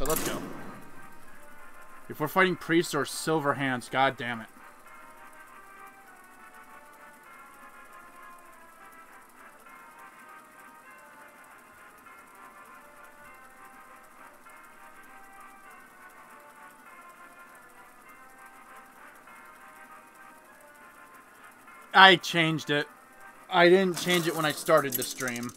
so let's go. If we're fighting priests or silver hands, god damn it. I changed it. I didn't change it when I started the stream.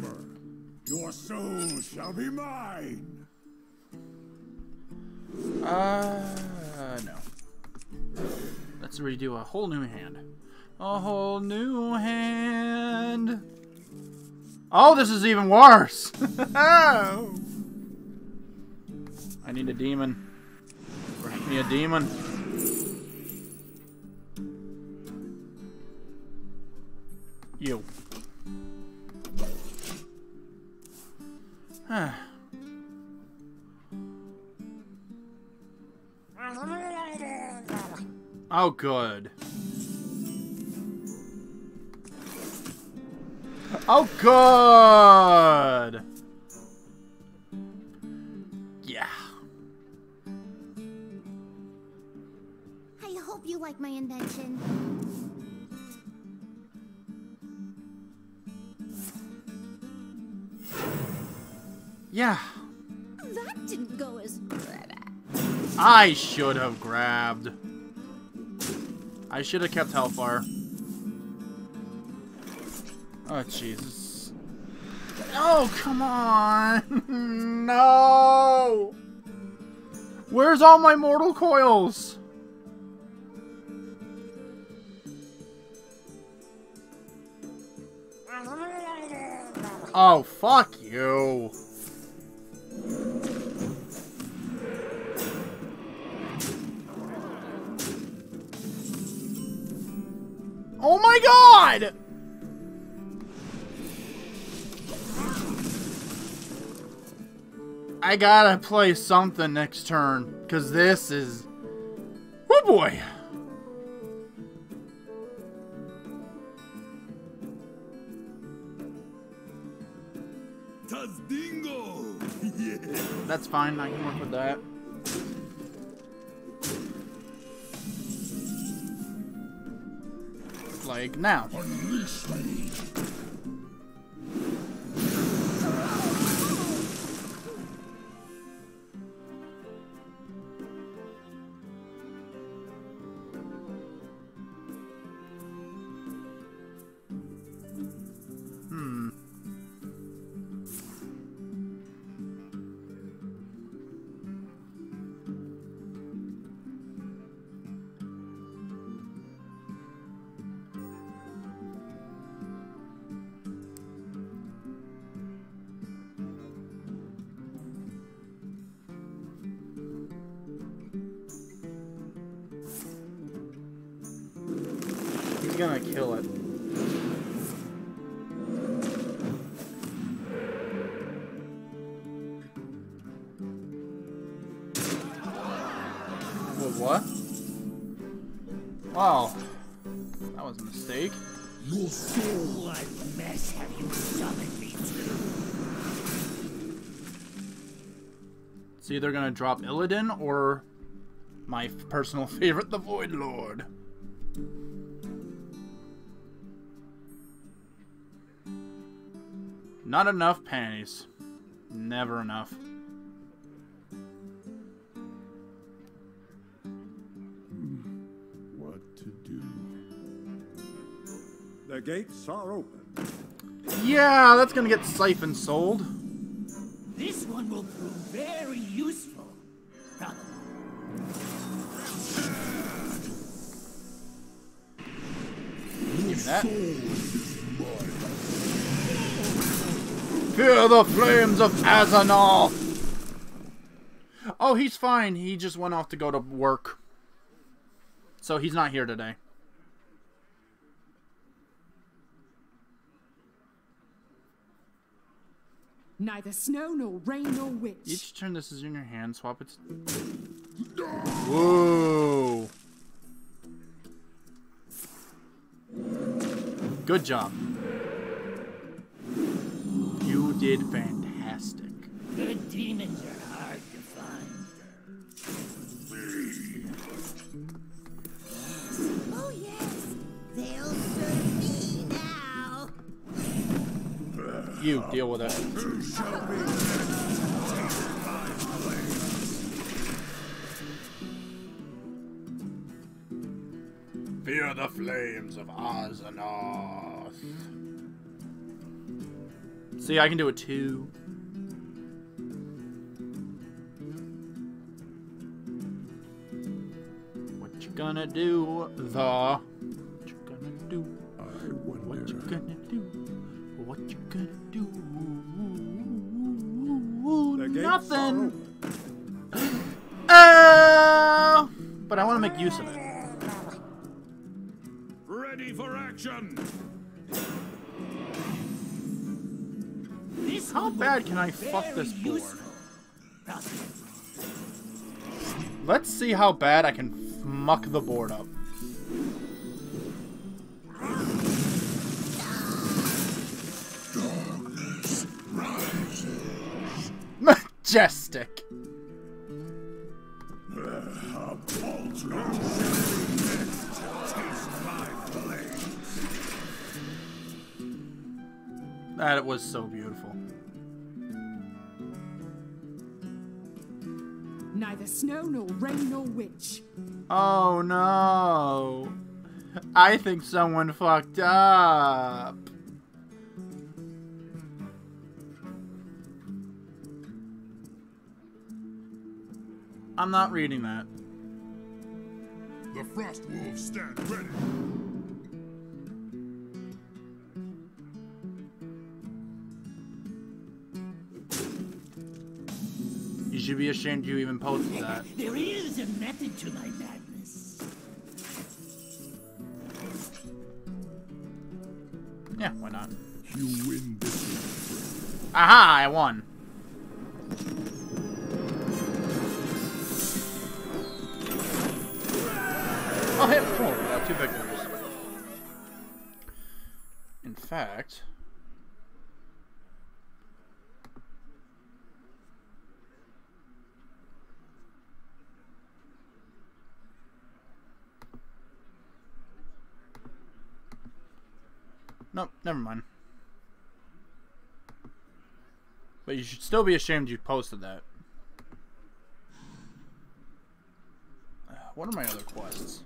Doomhammer, your soul shall be mine. Uh, no. Let's redo a whole new hand. A whole new hand. Oh, this is even worse. I need a demon. Bring me a demon. You. Oh, good. Oh, good! Yeah. I hope you like my invention. Yeah. That didn't go as... I should have grabbed. I should have kept Hellfire. Oh, Jesus. Oh, come on! no! Where's all my mortal coils? Oh, fuck you. My god! I gotta play something next turn, because this is... Oh boy! That's fine, I can work with that. Like now. Gonna kill it. Wait, what? Wow. That was a mistake. Your soul What mess have you summoned me to? It's either gonna drop Illidan or my personal favorite, the Void Lord. Not enough panties. Never enough. what to do. The gates are open. Yeah, that's gonna get siphon sold. This one will prove very useful. Brother. Give me that. Fear the flames of Azzinoth! Oh, he's fine. He just went off to go to work. So he's not here today. Neither snow nor rain nor witch. Each turn this is in your hand, swap it. Whoa. Good job. You did fantastic. Good demons are hard to find. Oh, yes. They'll serve me now. You deal with it. Fear the flames of Azzinoth. See, I can do it too. What you gonna do? The. What you gonna do? I What you gonna do? What you gonna do? Nothing. Uh, but I want to make use of it. Ready for action. How bad can I fuck this board? Let's see how bad I can muck the board up. Majestic. That it was so beautiful. Neither snow nor rain nor witch. Oh no. I think someone fucked up. I'm not reading that. The frost wolves stand ready. You should be ashamed you even posted that. There is a method to my madness. Yeah, why not? You win this one. Aha, I won. Oh, hey, cool. We got two victories. In fact, never mind. But you should still be ashamed you posted that. What are my other quests?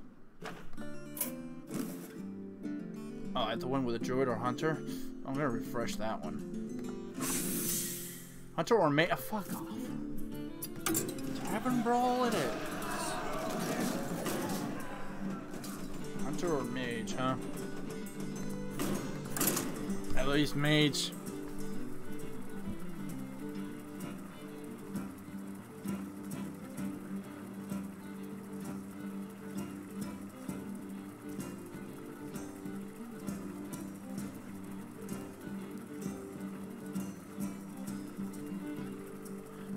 Oh, I have to win with a druid or hunter? I'm gonna refresh that one. Hunter or mate? Oh, fuck off. Tavern Brawl it is. Hunter or mage, huh? At least mage.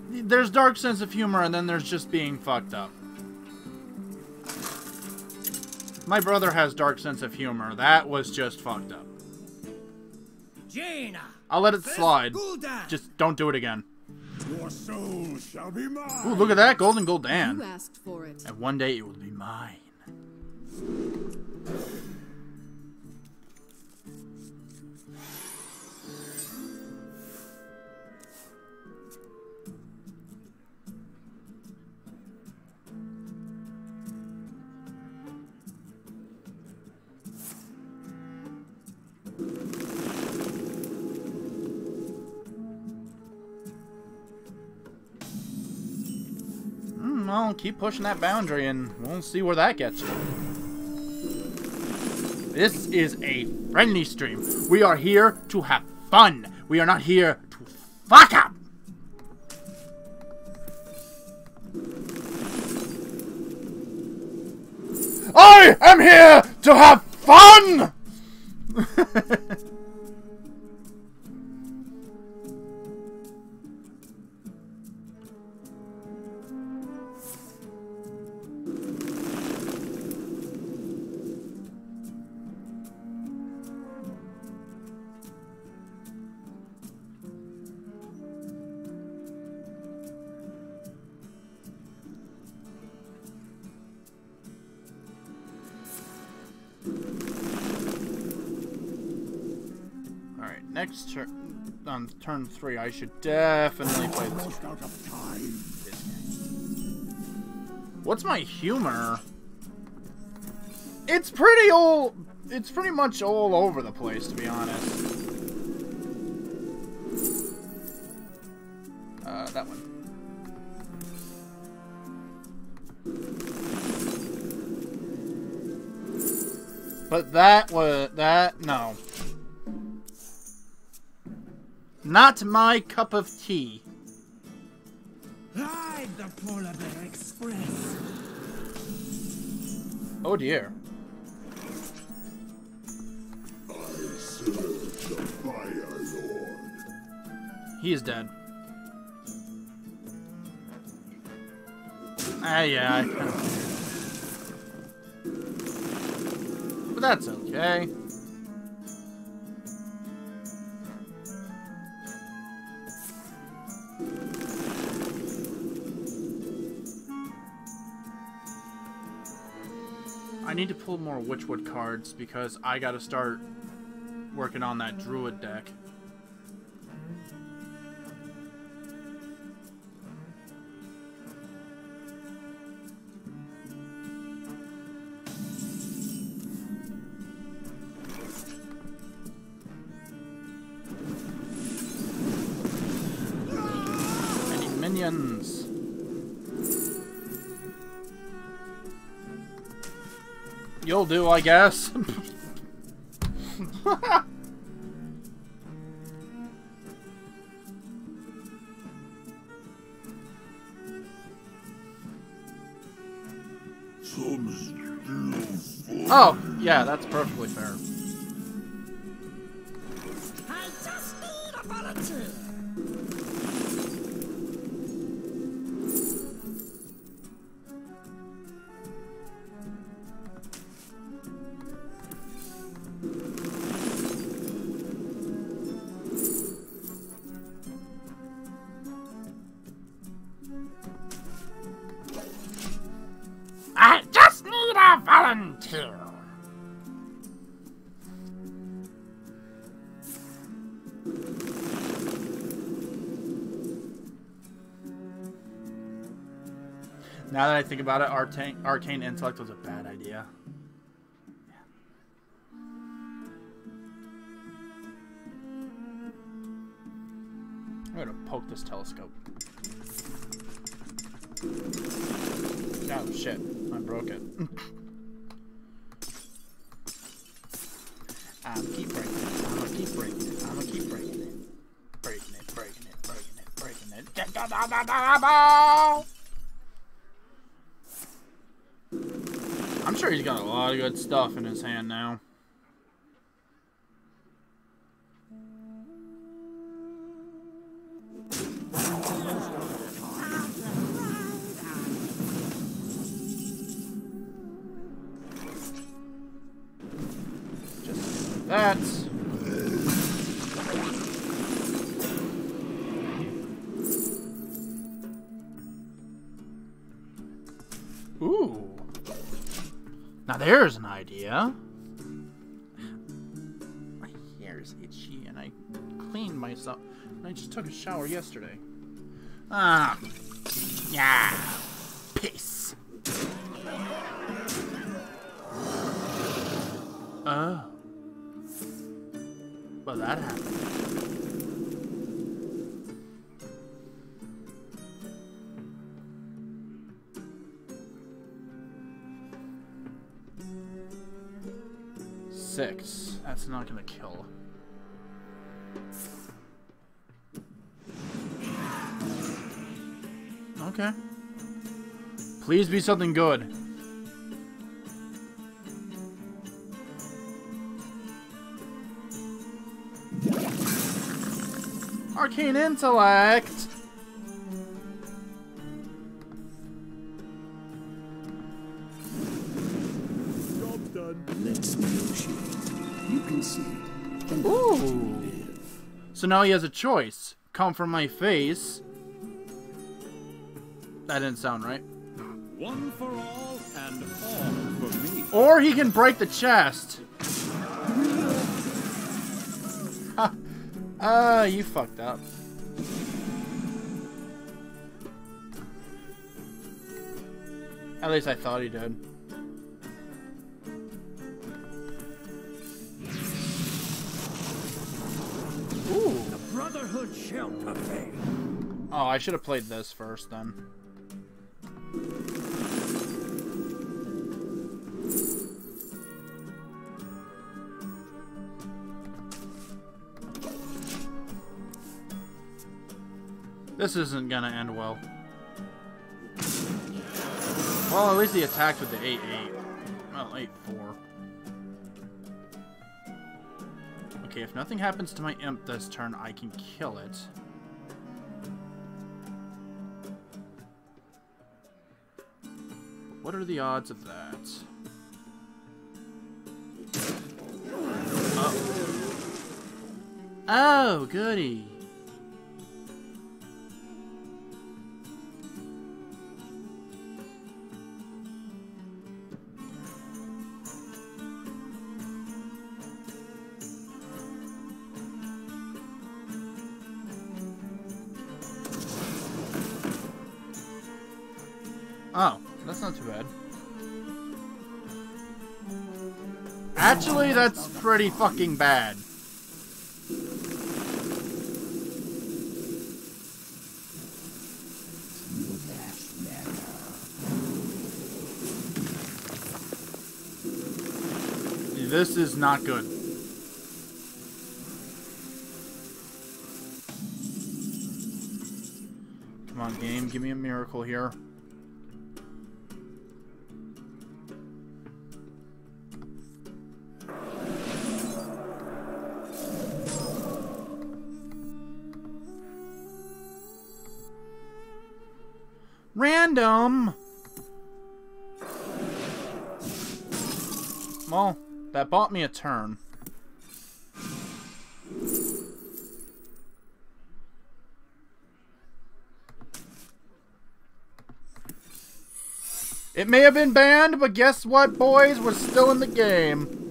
There's dark sense of humor, and then there's just being fucked up. My brother has dark sense of humor. That was just fucked up. Jaina! I'll let it slide. Just don't do it again. Your soul shall be mine. Ooh, look at that, Golden Yogg Goldan. asked for it. And one day it will be mine. Keep pushing that boundary and we'll see where that gets you. This is a friendly stream. We are here to have fun. We are not here to fuck up. I am here to have fun! turn three, I should definitely play this. Of. What's my humor? It's pretty all. It's pretty much all over the place, to be honest. Uh, that one. But that was that no. Not my cup of tea. Ride the Polar Bear Express. Oh dear. I serve the Fire Lord. He is dead. Ah, yeah. But that's okay. Need to pull more Witchwood cards because I gotta start working on that Druid deck. Do, I guess. Oh, yeah, that's perfectly fair. I just need a volunteer. Now that I think about it, arcane, arcane intellect was a bad idea. I'm gonna poke this telescope. Oh shit, I broke it. Stuff in his hand now. Myself. I just took a shower yesterday. Ah. Yeah. Peace. Oh. Well, that happened. Six. That's not gonna kill. Okay. Please be something good. Arcane intellect. Job done. Let's negotiate. You concede. Then Ooh. So now he has a choice. Come from my face. That didn't sound right. One for all and all for me. Or he can break the chest. Ah, you fucked up. At least I thought he did. Ooh. The Brotherhood shall prevail. Oh, I should have played this first then. This isn't gonna end well. Well, at least he attacked with the 8-8. Well, 8-4. Okay, if nothing happens to my imp this turn, I can kill it. What are the odds of that? Oh. Oh, goody. That's pretty fucking bad. This is not good. Come on, game, give me a miracle here. Well, that bought me a turn. It may have been banned, but guess what, boys? We're still in the game.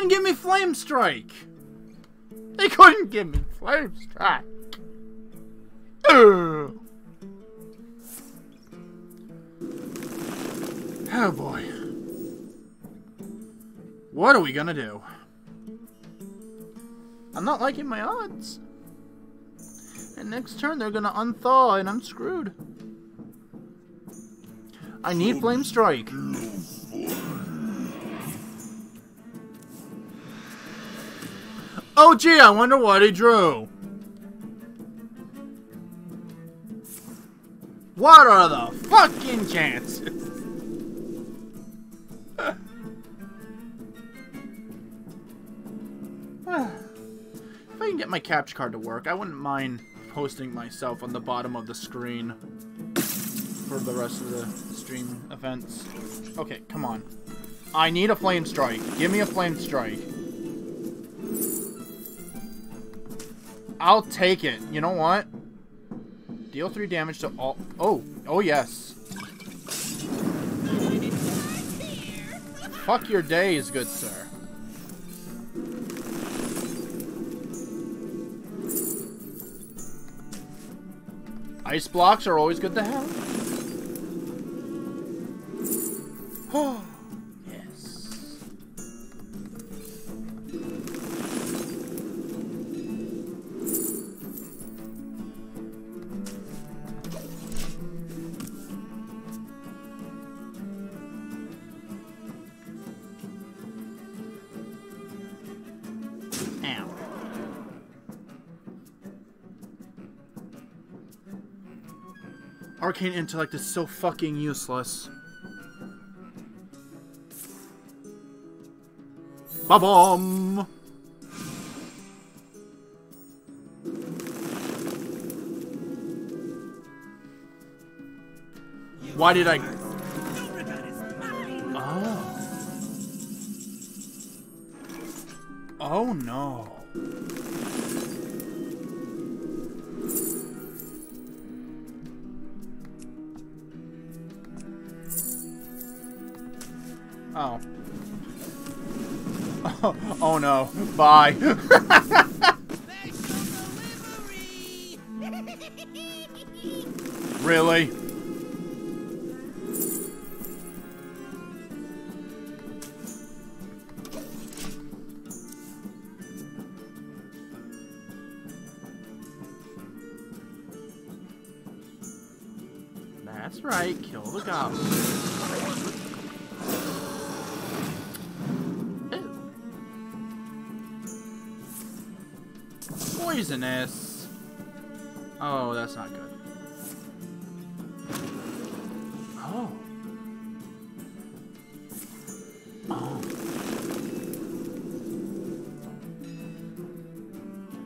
Couldn't give me Flame Strike. They couldn't give me Flame Strike. Ugh. Oh boy. What are we gonna do? I'm not liking my odds. And next turn they're gonna unthaw and I'm screwed. I need Flame Strike. Oh gee, I wonder what he drew. What are the fucking chances? if I can get my capture card to work, I wouldn't mind posting myself on the bottom of the screen for the rest of the stream events. Okay, come on. I need a flame strike. Give me a flame strike. I'll take it. You know what? Deal 3 damage to all... Oh. Oh, yes. Fuck your days, good sir. Ice blocks are always good to have. Oh. Arcane intellect is so fucking useless. Ba-bomb! Why did I... Oh. Oh no. Bye.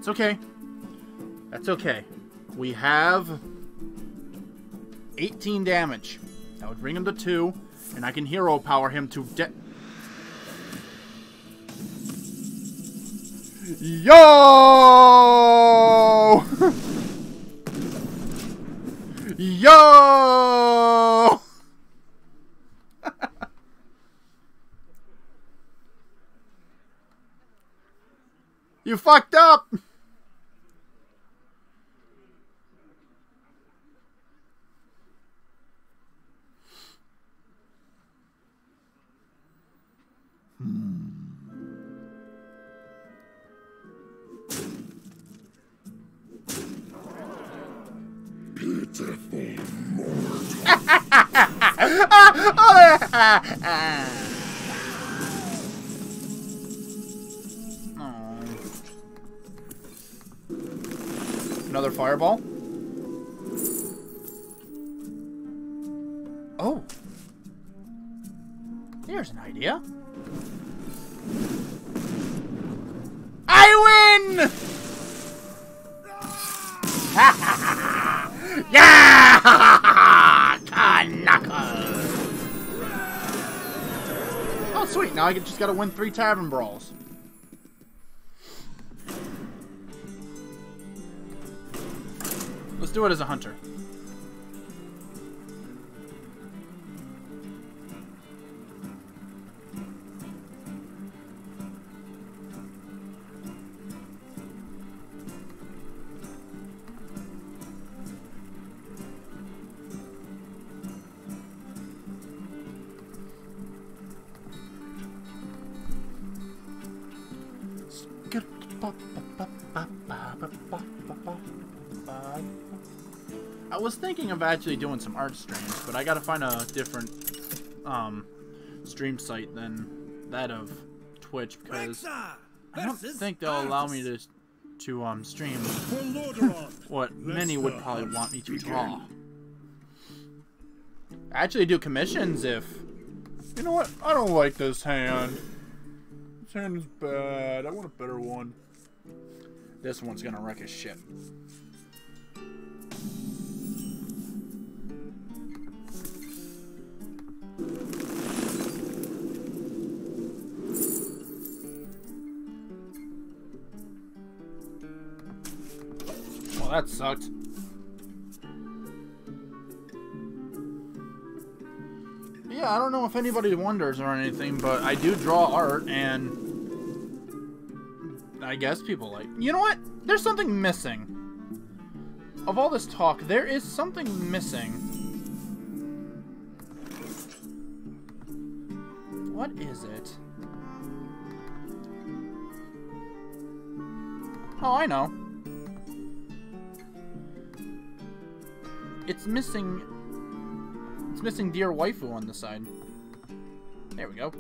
It's okay. That's okay. We have 18 damage. That would bring him to 2, and I can hero power him to de- Yo! Yo! you fucked I just gotta win three tavern brawls. Let's do it as a hunter. I was thinking of actually doing some art streams, but I gotta find a different um, stream site than that of Twitch because I don't think they'll allow me to to um stream what many would probably want me to draw. Actually, do commissions if you know what? I don't like this hand. This hand is bad. I want a better one. This one's gonna wreck his ship. Well, that sucked. Yeah, I don't know if anybody wonders or anything, but I do draw art, and I guess people like. You know what? There's something missing. Of all this talk, there is something missing. What is it? Oh, I know. It's missing. It's missing dear waifu on the side. There we go.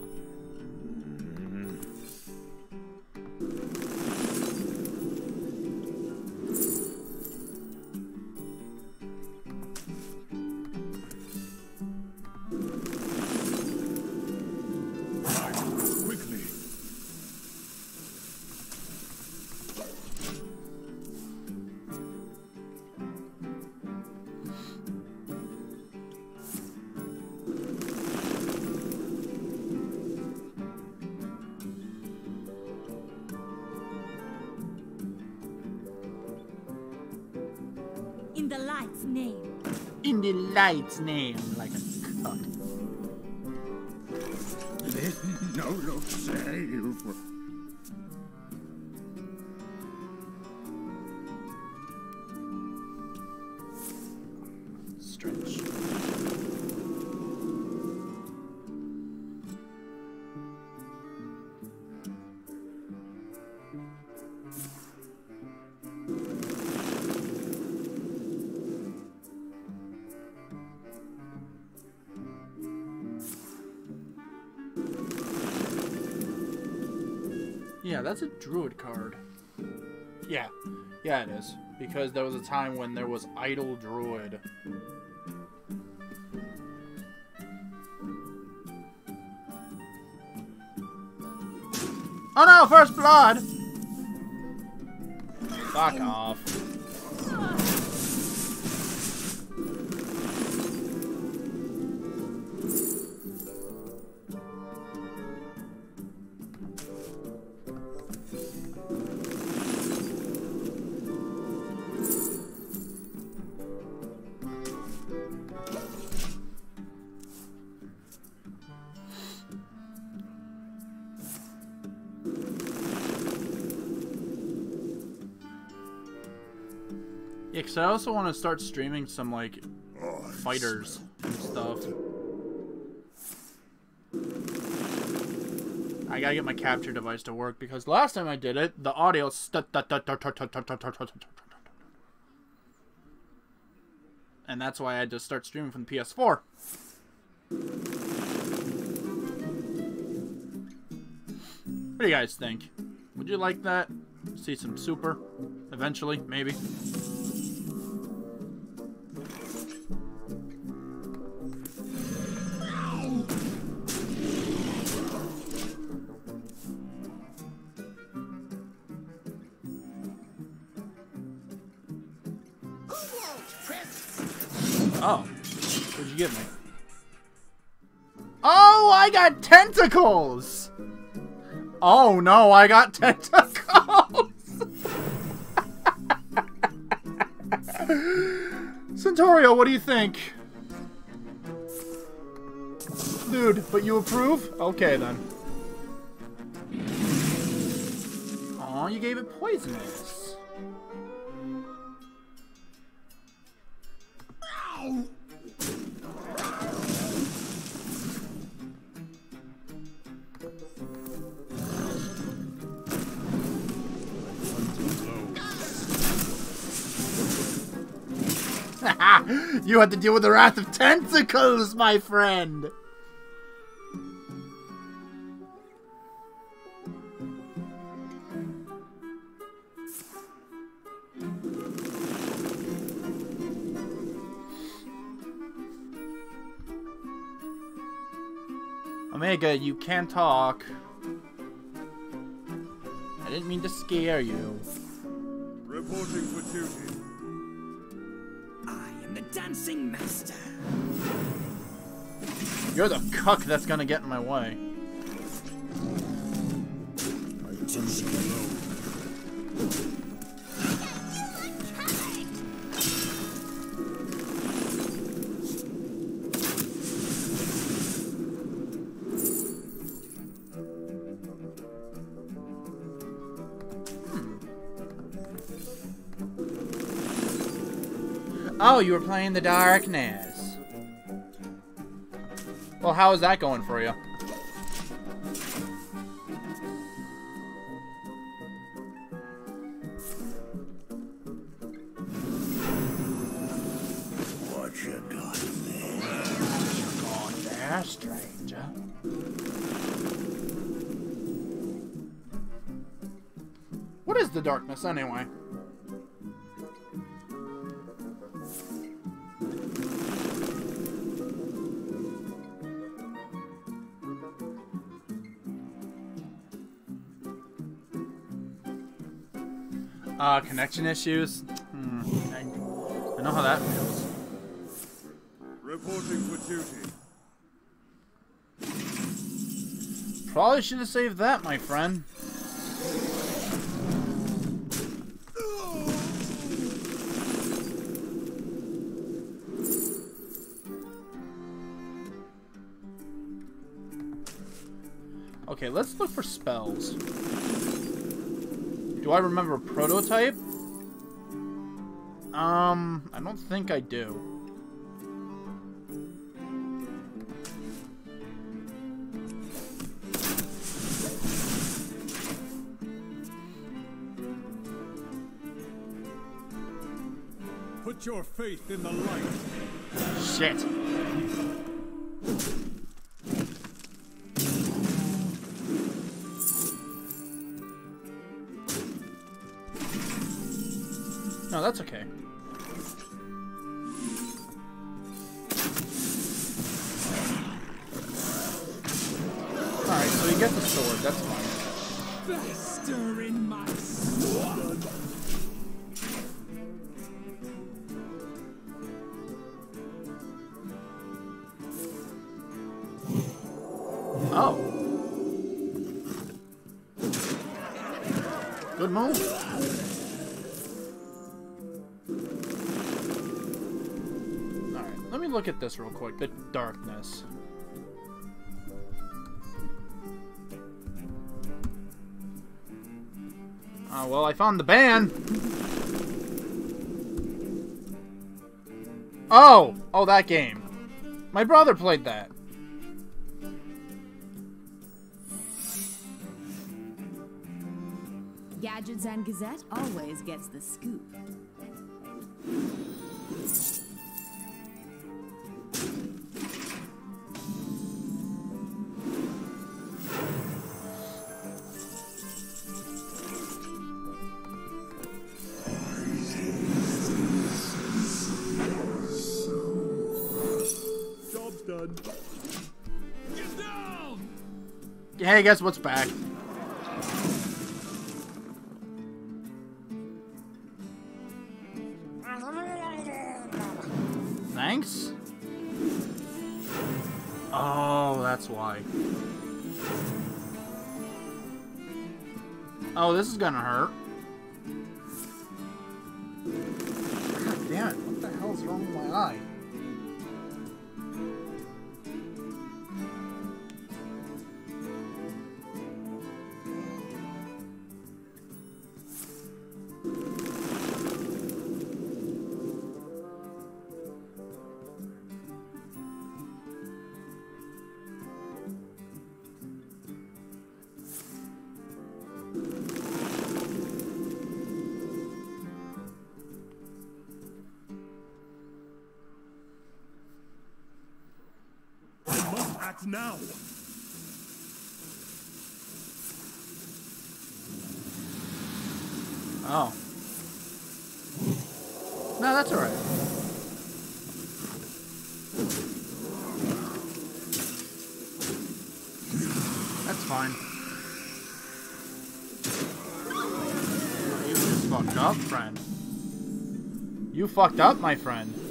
Light's name, like a cuck. No, no, save. Stretch. Druid card. Yeah. Yeah, it is. Because there was a time when there was idle druid. Oh no, first blood! Fuck off. Because I also want to start streaming some, like, fighters and stuff. I gotta get my capture device to work because last time I did it, the audio and that's why I had to start streaming from the PS4. What do you guys think? Would you like that? See some super eventually, maybe. Tentacles! Oh no, I got tentacles! Centaurio, what do you think? Dude, but you approve? Okay then. Aw, you gave it poisonous. you had to deal with the wrath of tentacles, my friend. Omega, you can't talk. I didn't mean to scare you. Reporting for duty. I am the dancing master. You're the cuck that's gonna get in my way. Oh, you were playing the darkness. Well, how is that going for you? What you got there? Going there, stranger. What is the darkness, anyway? Uh, connection issues? Hmm. I, I know how that feels. Reporting for duty. Probably should have saved that, my friend. Okay, let's look for spells. Do I remember a prototype? Um, I don't think I do. Put your faith in the light. Shit. That's okay. This real quick. The darkness. Oh, well, I found the band. Oh! Oh, that game. My brother played that. Gadgetzan Gazette always gets the scoop. Hey, guess what's back? Thanks? Oh, that's why. Oh, this is gonna hurt. Oh. No, that's alright. That's fine. You just fucked up, friend. You fucked up, my friend.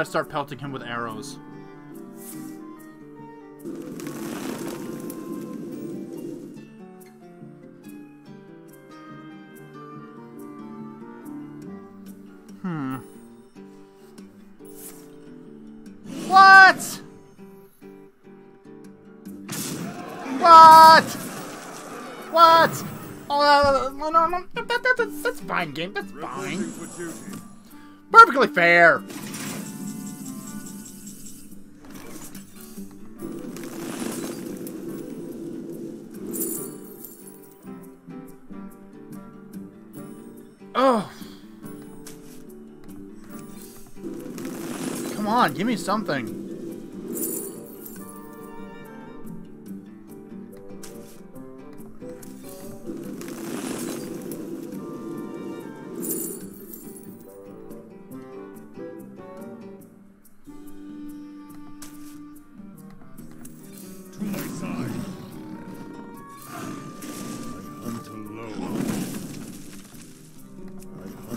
Gotta start pelting him with arrows. Hmm. What? What? What? Oh, no, no, no, that, that, that, that's fine, game. That's fine. Perfectly fair. Give me something.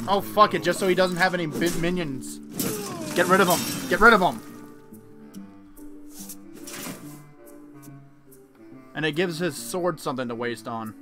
Oh, fuck it, just so he doesn't have any minions. Get rid of him. Get rid of him. And it gives his sword something to waste on.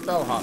知道哈。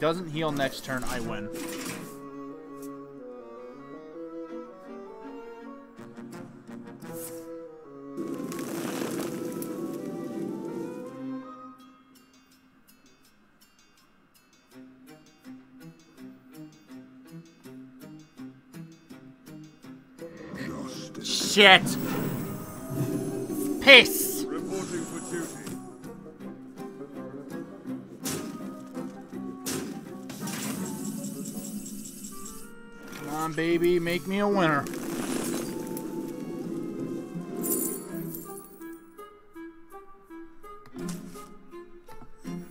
doesn't heal next turn, I win. Shit! Piss! Baby, make me a winner.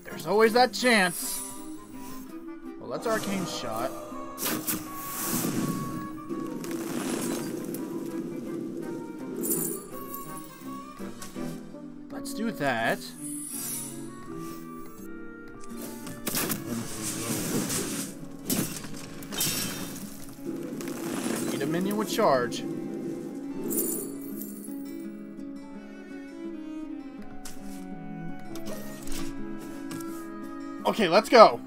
There's always that chance. Well, that's arcane shot. Let's do that. Minion with charge. Okay, let's go.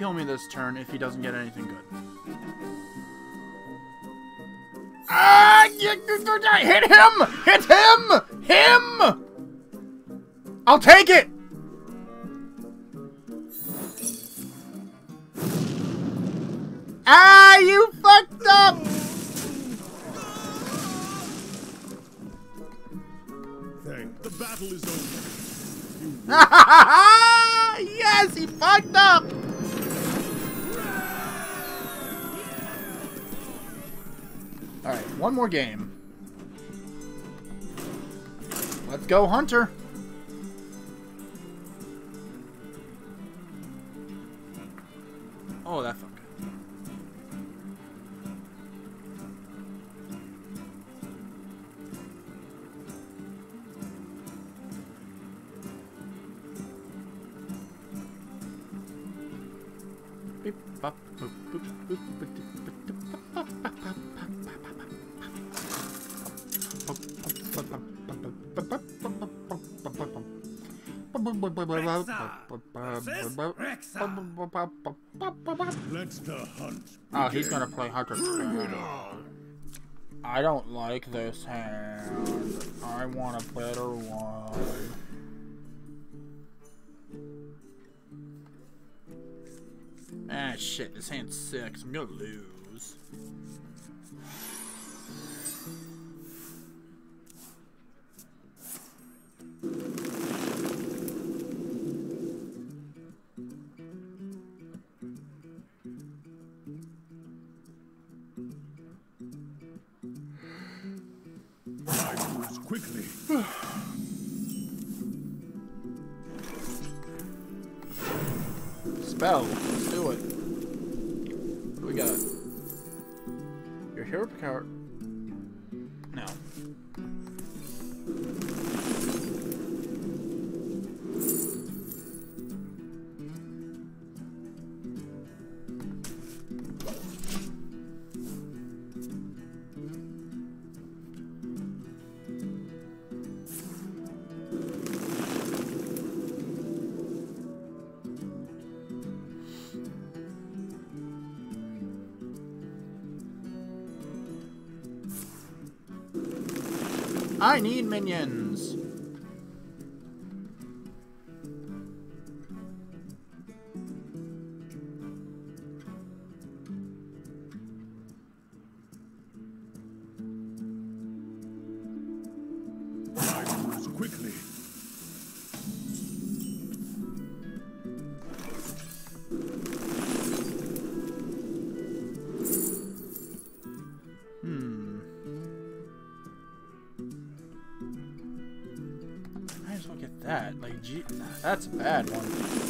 Kill me this turn if he doesn't get anything good. Ah! Hit him! Hit him! Him! I'll take it! More game. Let's go, Hunter. Let's the hunt. Oh, he's gonna play Hunter Killer. I don't like this hand. I want a better one. Ah, shit, this hand sucks. I'm gonna lose. Quickly. Spell. Let's do it. What do we got? Your hero power. That's a bad one.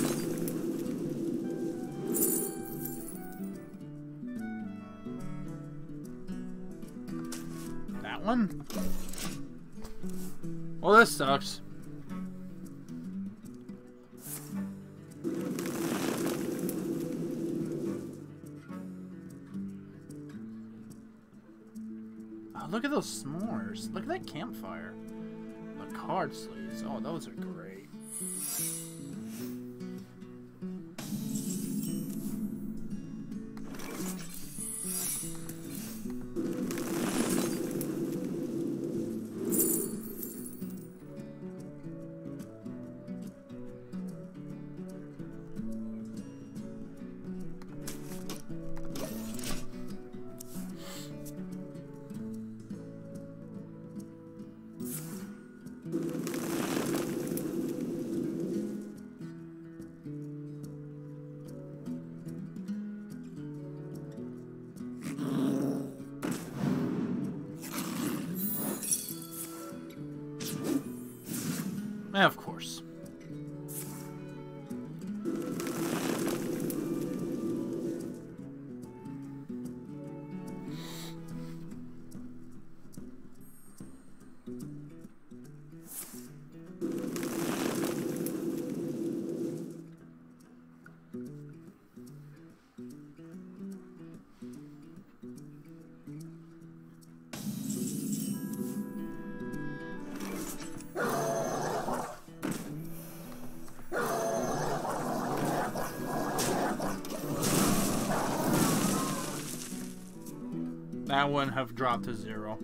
That one? Well, this sucks. Oh, look at those s'mores. Look at that campfire. The card sleeves. Oh, those are great. That one have dropped to zero.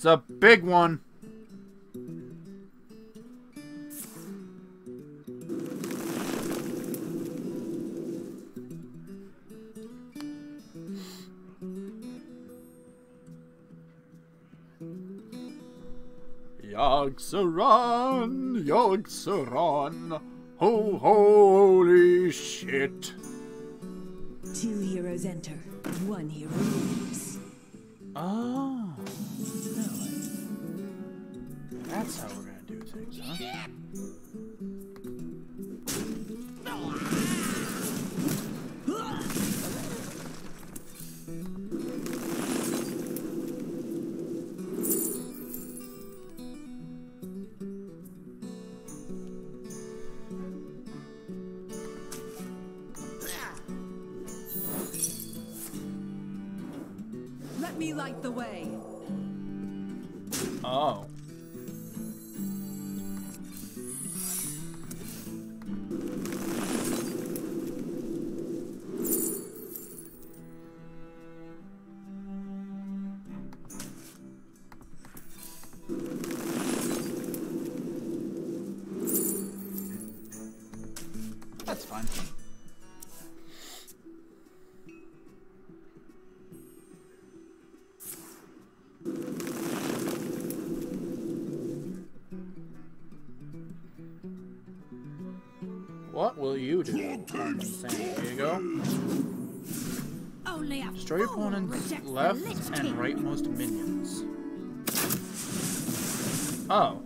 It's a big one. That's how we're gonna do things, huh? Will you do, San Diego? Only a Destroy your opponent's left and rightmost minions. Oh,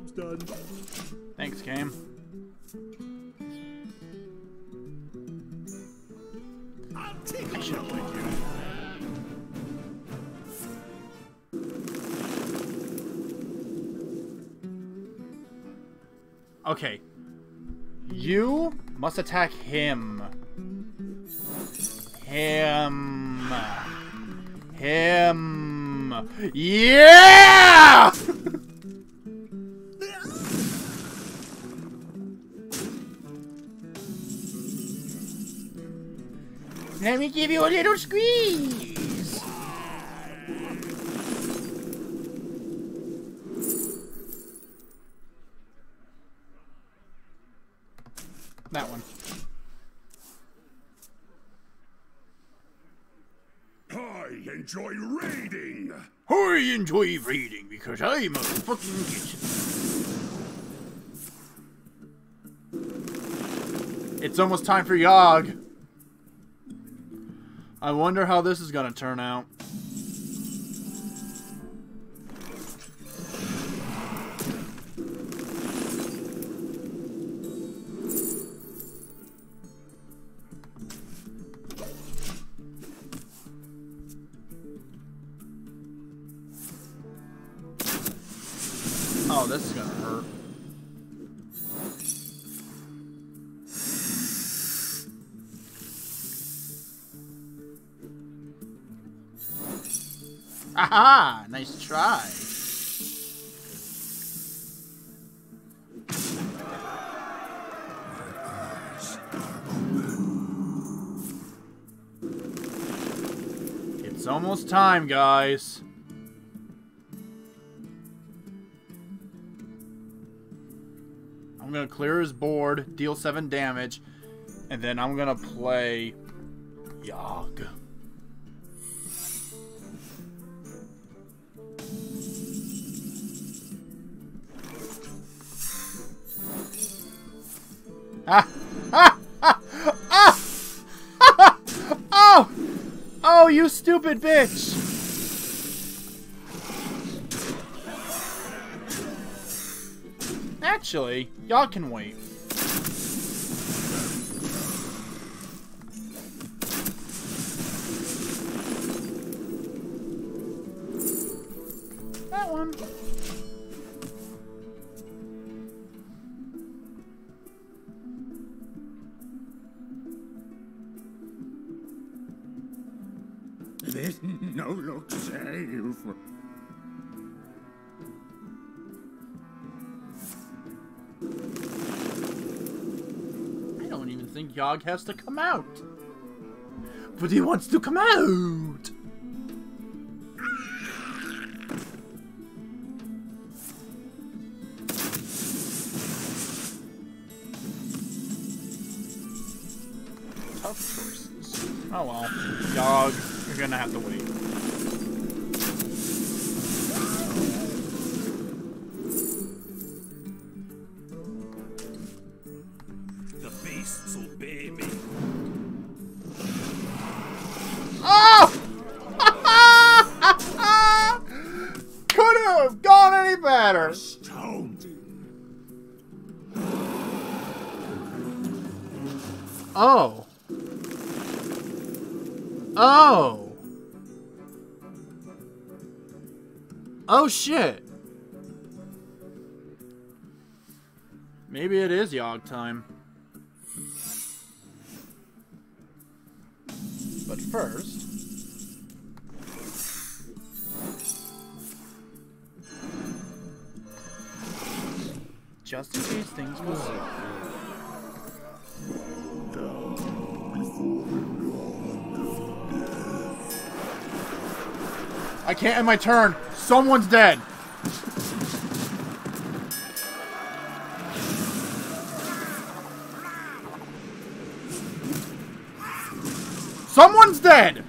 Job's done. Thanks, game. I'll take I should have played you. Okay. You must attack him. Him. Him. Yeah! Me give you a little squeeze. That one. I enjoy raiding. I enjoy reading because I'm a fucking kid. It's almost time for Yogg. I wonder how this is gonna turn out. It's almost time, guys. I'm gonna clear his board, deal 7 damage, and then I'm gonna play Yogg. Ah! Stupid bitch! Actually, y'all can wait. Has to come out. But he wants to come out! Oh. Oh. Oh shit. Maybe it is Yogg time. But first. Just in case things go I can't end my turn. Someone's dead. Someone's dead.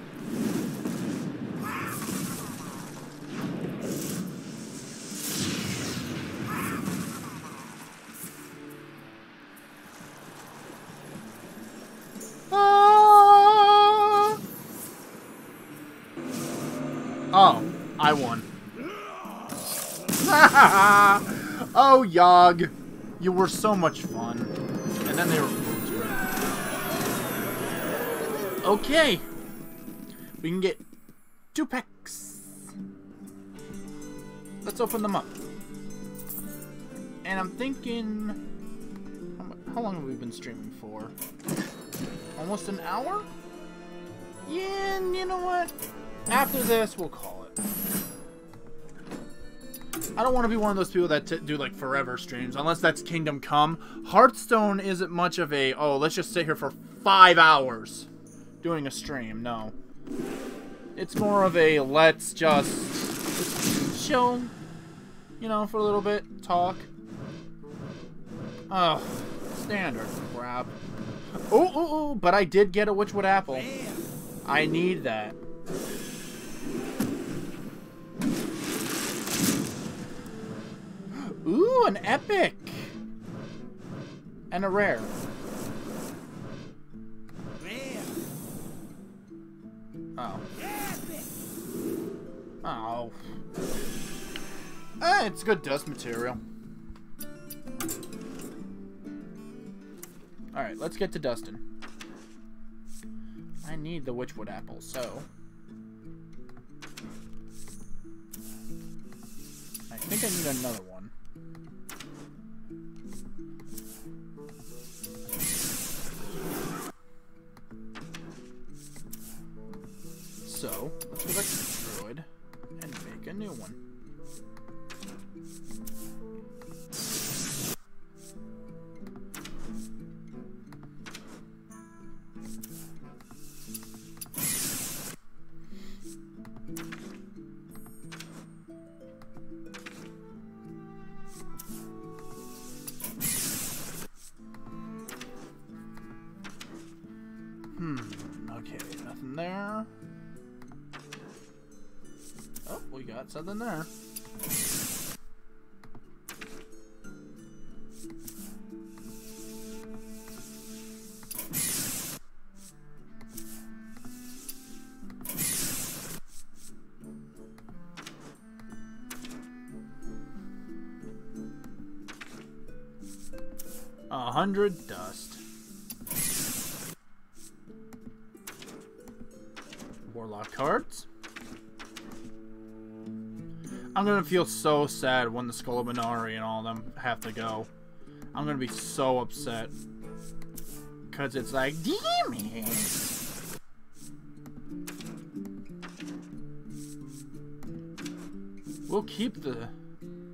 Yogg. You were so much fun. And then they removed you. Okay. We can get two packs. Let's open them up. And I'm thinking... How long have we been streaming for? Almost an hour? Yeah, and you know what? After this, we'll call it. I don't want to be one of those people that do like forever streams, unless that's Kingdom Come. Hearthstone isn't much of a, oh, let's just sit here for five hours doing a stream. No. It's more of a, let's just chill, you know, for a little bit, talk. Oh, standard crap. Oh, oh, oh, but I did get a Witchwood Apple. I need that. Ooh, an epic! And a rare. Oh. Oh. Eh, it's good dust material. Alright, let's get to Dustin. I need the Witchwood apple, so... I think I need another one. So, let's go back to the druid and make a new one. Hmm, okay, nothing there. We got something there. A hundred gonna feel so sad when the Skull of Man'ari and all them have to go. I'm gonna be so upset. Cause it's like, damn it. We'll keep the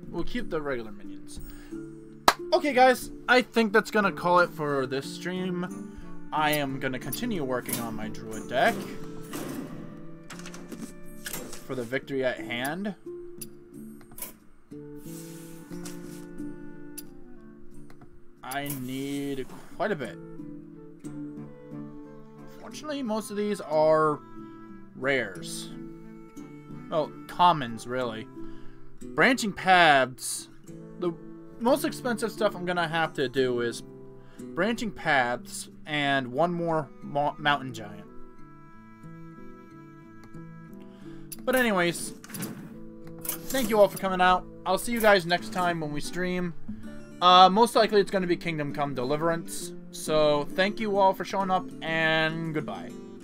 we'll keep the regular minions. Okay guys, I think that's gonna call it for this stream. I am to continue working on my druid deck for the victory at hand. I need quite a bit. Fortunately, most of these are rares. Well, commons, really. Branching paths. The most expensive stuff I'm going to have to do is branching paths and one more mo mountain giant. But anyways, thank you all for coming out. I'll see you guys next time when we stream. Uh, most likely it's going to be Kingdom Come Deliverance. So thank you all for showing up, and goodbye.